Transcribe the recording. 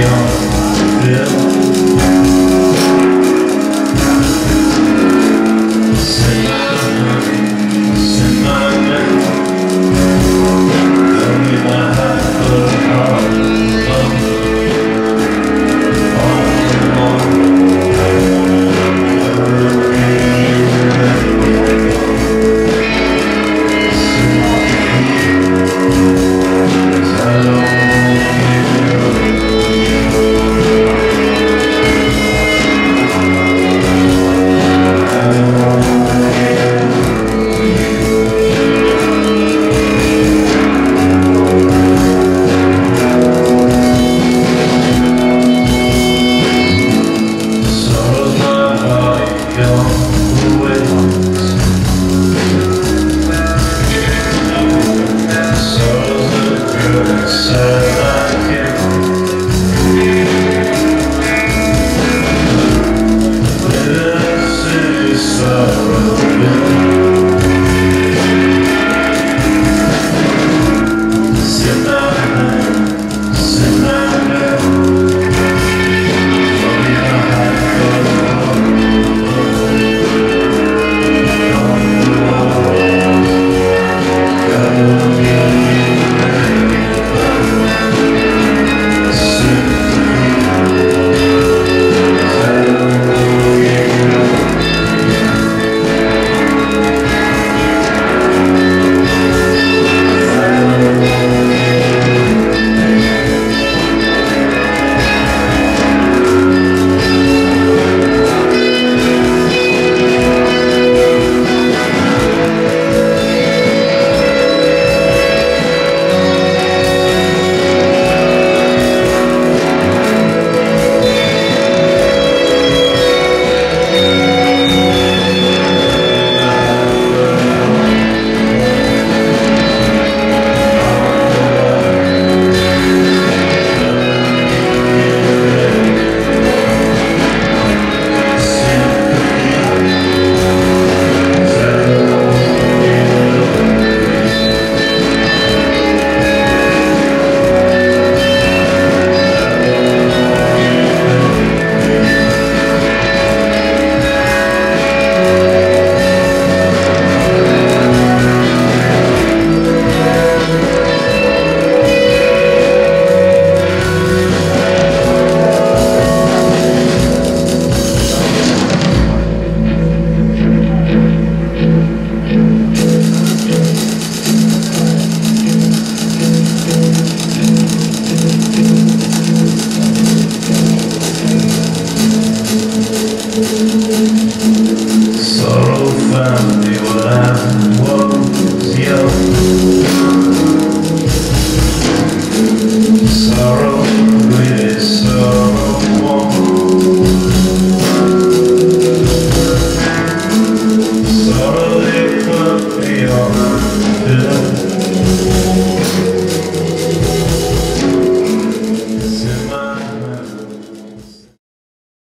feel Yeah. Sorrow.